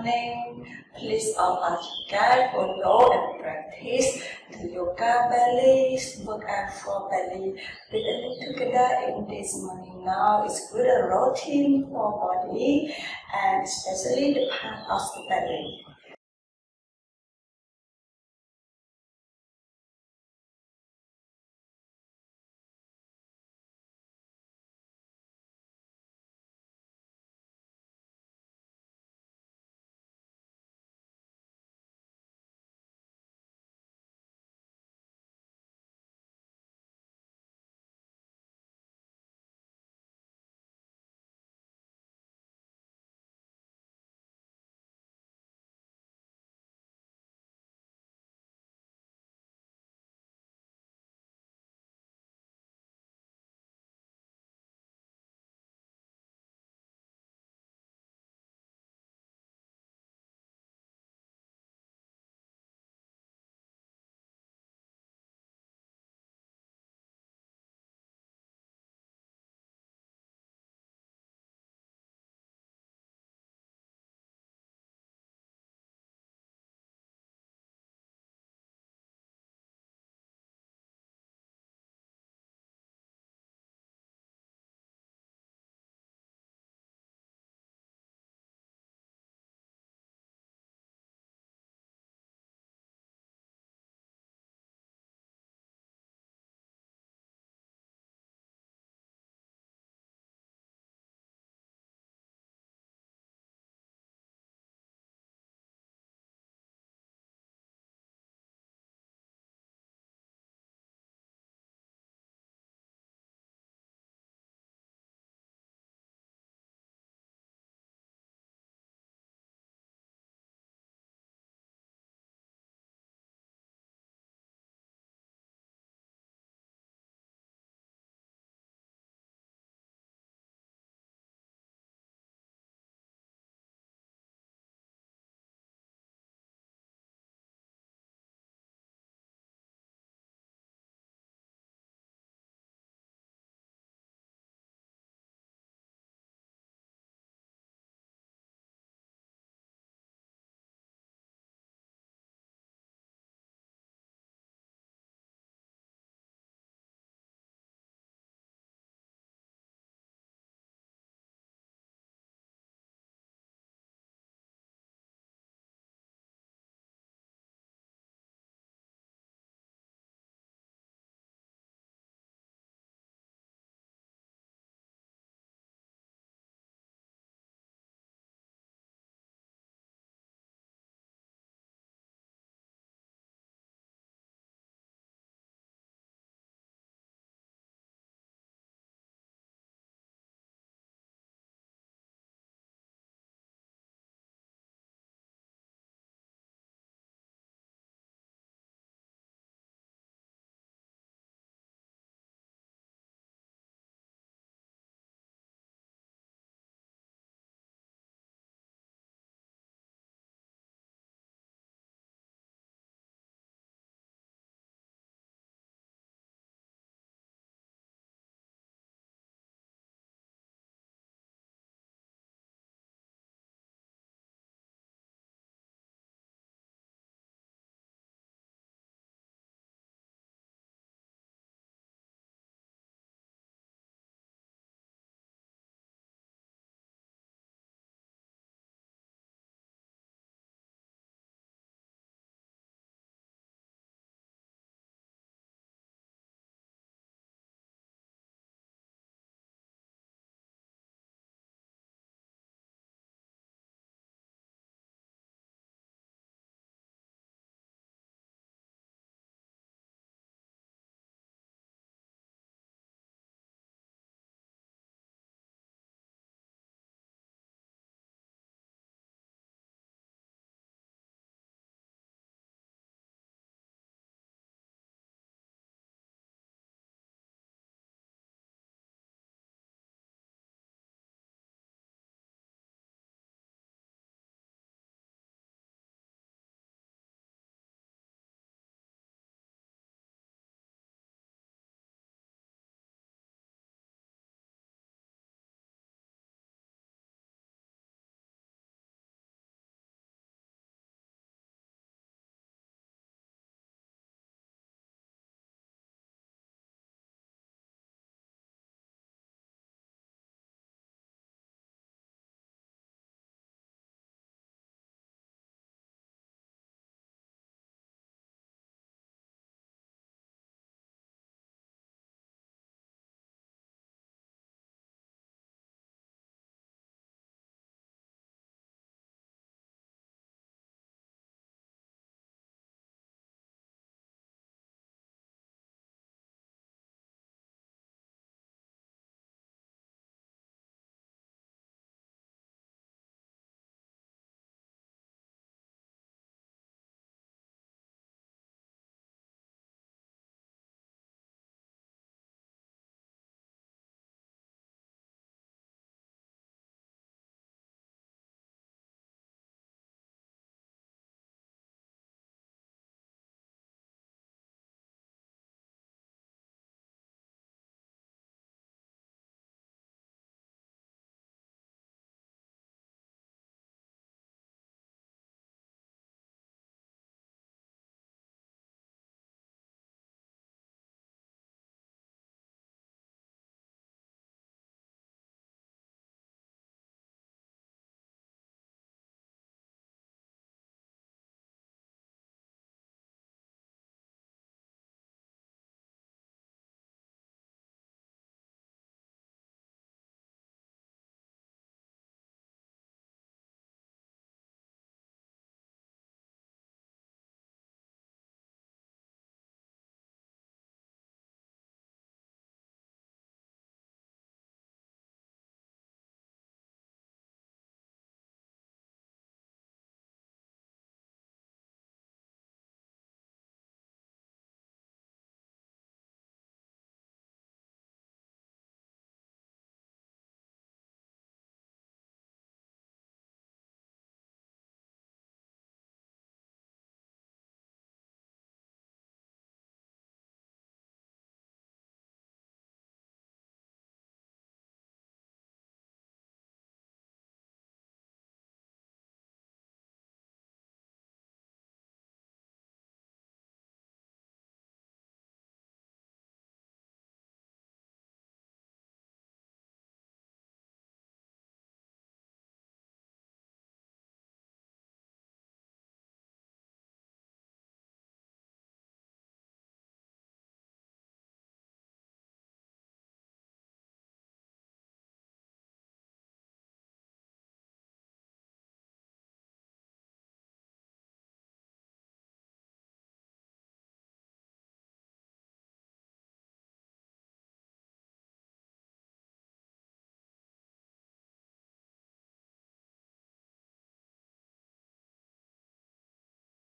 morning. Please all are for follow and practice the yoga belly, smoke and for belly. breathing together in this morning now. It's good a routine for body and especially the part of the belly.